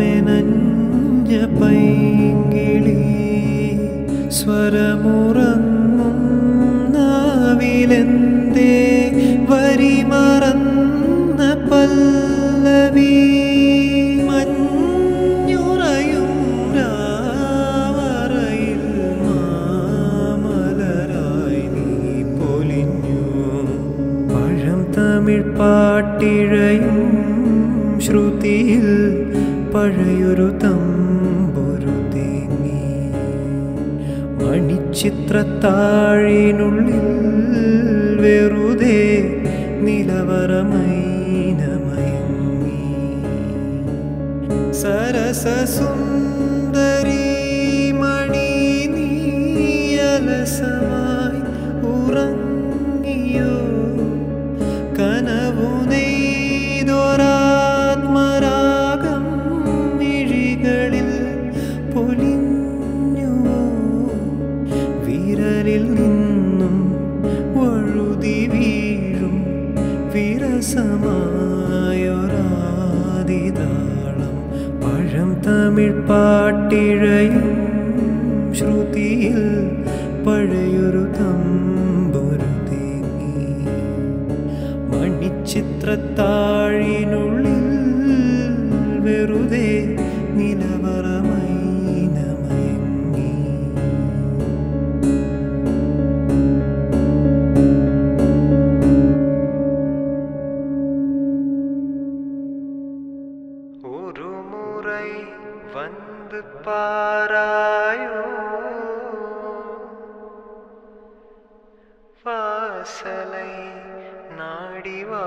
കുഞ്ഞ പൈങ്കിളി സ്വരമുറങ്ങും നാവിലെന്തേ വരി മറന്ന പല്ലവി മഞ്ഞുറയും രാവറയിൽ മാമലരായി നീ പൊലിഞ്ഞു. പഴം തമിഴ് പാട്ടിഴയും ശ്രുതിയിൽ പഴയൊരു തമ്പൊരു തേങ്ങി മണിച്ചിത്രത്താഴിനുള്ളിൽ വെറുതെ നിലവറമൈനമയങ്ങി. സരസസുന്ദരി നിന്നും വഴുതി വീഴും വിരസമായൊരാദിതാളം പഴം തമിഴ് പാട്ടിഴയും ശ്രുതിയിൽ പഴയൊരു തമ്പൊരു തേങ്ങി മണിച്ചിത്രത്താഴിനുള്ളിൽ വെറുതെ முறை வந்து பாராயோ. வாசலை நாடிவா